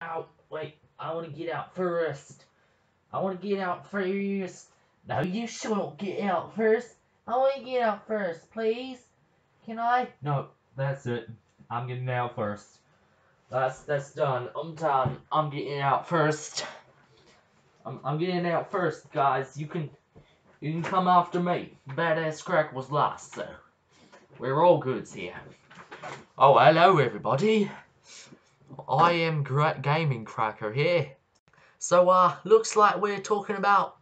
out. Wait, I want to get out first. I want to get out first. No, you shouldn't get out first. I want to get out first, please. Can I? No, that's it. I'm getting out first. That's that's done. I'm done. I'm getting out first. I'm I'm getting out first, guys. You can you can come after me. Badass crack was last, so we're all goods here. Oh, hello everybody. I am Great Gaming Cracker here. So, uh, looks like we're talking about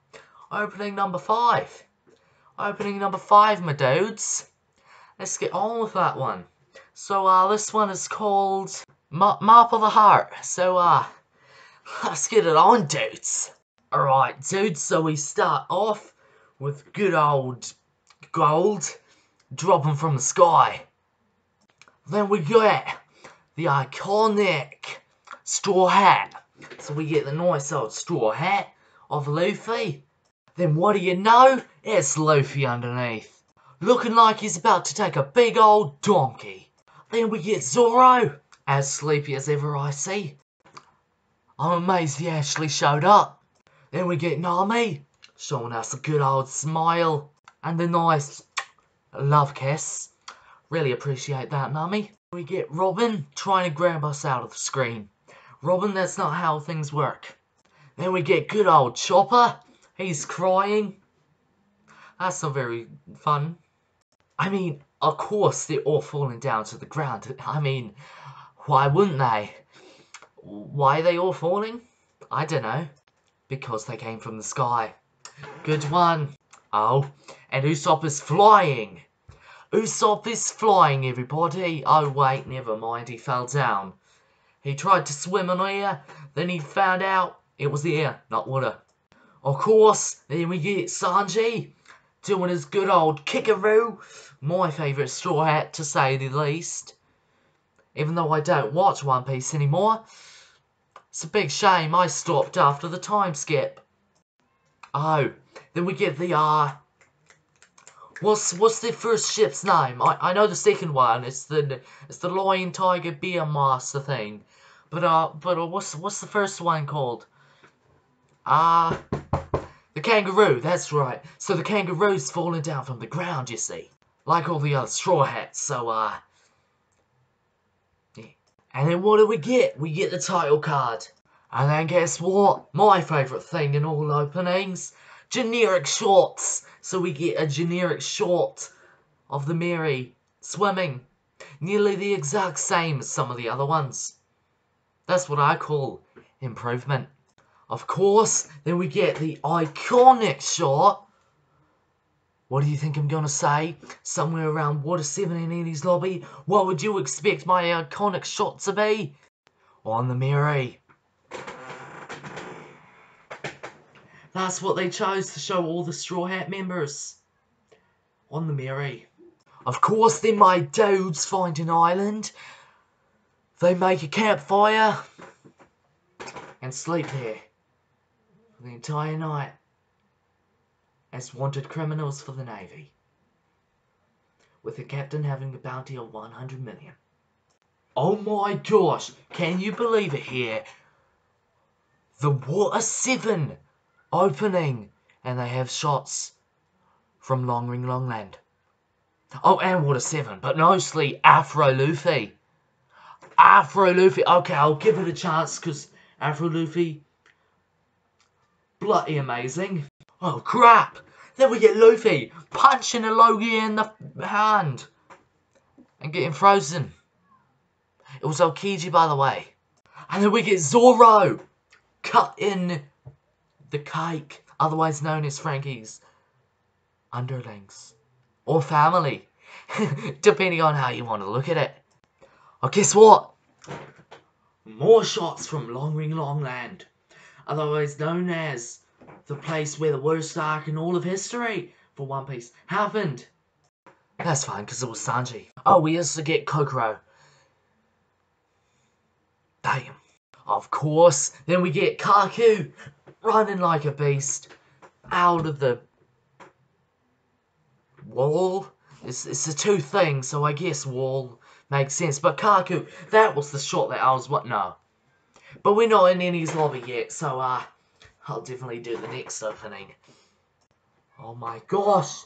opening number five. Opening number five, my dudes. Let's get on with that one. So, uh, this one is called Ma Map of the Heart. So, uh, let's get it on, dudes. Alright, dudes, so we start off with good old gold dropping from the sky. Then we get the iconic straw hat. So we get the nice old straw hat of Luffy. Then what do you know? It's Luffy underneath. Looking like he's about to take a big old donkey. Then we get Zoro. As sleepy as ever I see. I'm amazed he actually showed up. Then we get Nami. Showing us a good old smile. And a nice love kiss. Really appreciate that, Nami. We get Robin trying to grab us out of the screen. Robin, that's not how things work. Then we get good old Chopper. He's crying. That's not very fun. I mean, of course they're all falling down to the ground. I mean, why wouldn't they? Why are they all falling? I don't know. Because they came from the sky. Good one. Oh, and Usopp is flying. Usopp is flying, everybody. Oh, wait, never mind. He fell down. He tried to swim on air, then he found out it was the air, not water. Of course, then we get Sanji doing his good old kickaroo. My favourite straw hat, to say the least. Even though I don't watch One Piece anymore. It's a big shame I stopped after the time skip. Oh, then we get the, uh... What's what's the first ship's name? I, I know the second one. It's the it's the Lion Tiger Beer Master thing. But uh, but uh, what's what's the first one called? Ah, uh, the kangaroo. That's right. So the kangaroo's falling down from the ground. You see, like all the other straw hats. So uh, yeah. And then what do we get? We get the title card. And then guess what? My favourite thing in all openings, generic shorts. So we get a generic short of the Mary swimming, nearly the exact same as some of the other ones. That's what I call improvement. Of course, then we get the iconic shot. What do you think I'm going to say? Somewhere around Water 7 in Enies lobby? What would you expect my iconic shot to be? On the Mary. That's what they chose to show all the Straw Hat members. On the Mary. Of course, then my dudes find an island they make a campfire and sleep there for the entire night as wanted criminals for the Navy, with the captain having a bounty of 100 million. Oh my gosh, can you believe it here? The Water 7 opening, and they have shots from Long Ring Long Land. Oh, and Water 7, but mostly Afro Luffy. Afro Luffy. Okay, I'll give it a chance because Afro Luffy, bloody amazing. Oh crap! Then we get Luffy punching a Logia in the hand and getting frozen. It was Aokiji, by the way. And then we get Zoro cut in the cake, otherwise known as Franky's underlings or family, depending on how you want to look at it. Oh, guess what? More shots from Long Ring Long Land, otherwise known as the place where the worst arc in all of history for One Piece happened. That's fine, because it was Sanji. Oh, we also get Kokoro. Damn. Of course, then we get Kaku running like a beast out of the wall. It's, it's a two things, so I guess wall makes sense. But Kaku, that was the shot that I was what? No. But we're not in Enies lobby yet, so uh, I'll definitely do the next opening. Oh my gosh!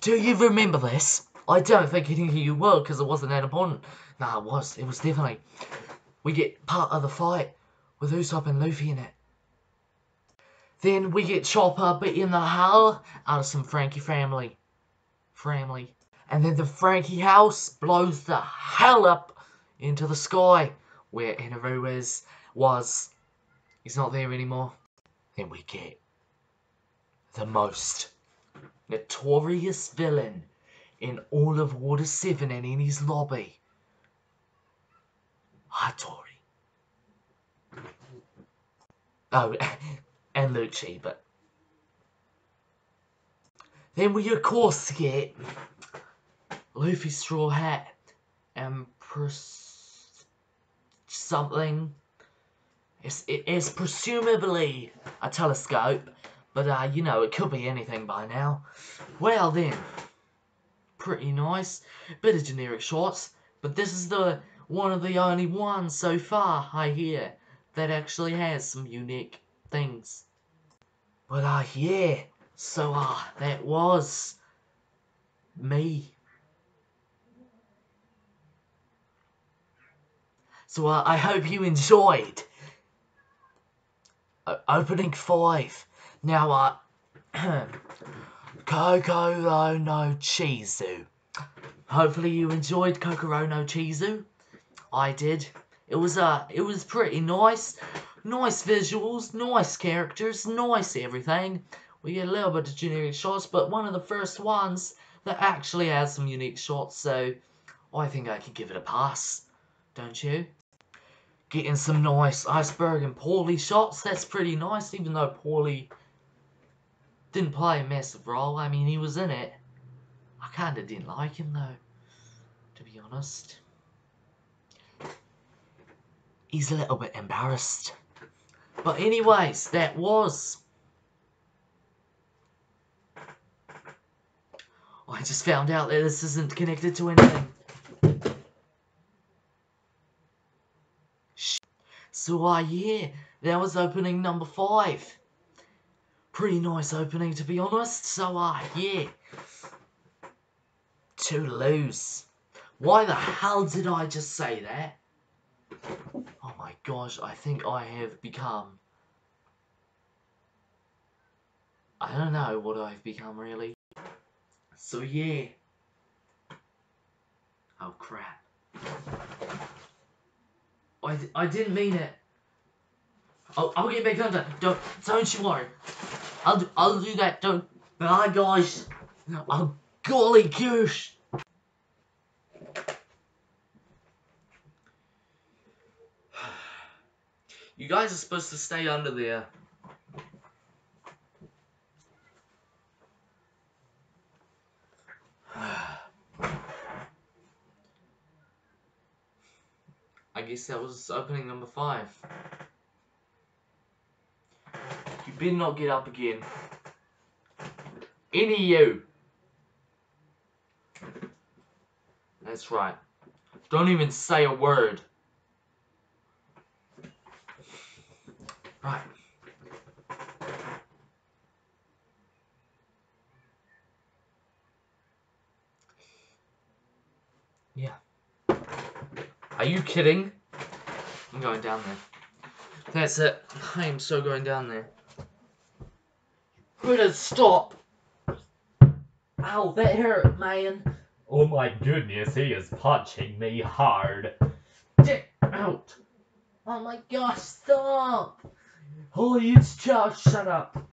Do you remember this? I don't think any of you will, because it wasn't that important. Nah, it was. It was definitely. We get part of the fight with Usopp and Luffy in it. Then we get Chopper in the hell out of some Franky family. Family. And then the Franky house blows the hell up into the sky where Eneru is, was. He's not there anymore. Then we get the most notorious villain in all of Water 7 and Enies lobby. Hattori. Oh, and Lucci, but... Then we of course get Luffy's straw hat and pres something. It's, it's presumably a telescope, but uh, you know, it could be anything by now. Well then, pretty nice. Bit of generic shots, but this is the one of the only ones so far, I hear, that actually has some unique things. But uh, yeah, so uh, that was me. So uh, I hope you enjoyed uh, opening five. Now, uh, Kokoro no Chizu. Hopefully you enjoyed Kokoro no Chizu. I did. It was uh, it was pretty nice. Nice visuals, nice characters, nice everything. We get a little bit of generic shots, but one of the first ones that actually has some unique shots, so I think I can give it a pass. Don't you? Getting some nice iceberg and Paulie shots, that's pretty nice, even though Paulie didn't play a massive role. I mean, he was in it. I kinda didn't like him, though, to be honest. He's a little bit embarrassed. But anyways, that was... I just found out that this isn't connected to anything. So, uh, yeah, that was opening number five. Pretty nice opening, to be honest. So, uh, yeah. To lose. Why the hell did I just say that? Oh my gosh, I think I have become... I don't know what I've become, really. So, yeah. Oh, crap. I, I didn't mean it. I'll, I'll get back under. Don't, don't you worry. I'll, do, I'll do that. Don't. Bye, guys. Oh, golly goose. You guys are supposed to stay under there. Uh, I guess that was opening number five. You better not get up again. Any you. That's right. Don't even say a word. Right. Yeah. Are you kidding? I'm going down there. That's it. I am so going down there. Better stop. Ow, that hurt, man. Oh my goodness, he is punching me hard. Get out. Oh my gosh, stop. Holy, it's Josh, shut up.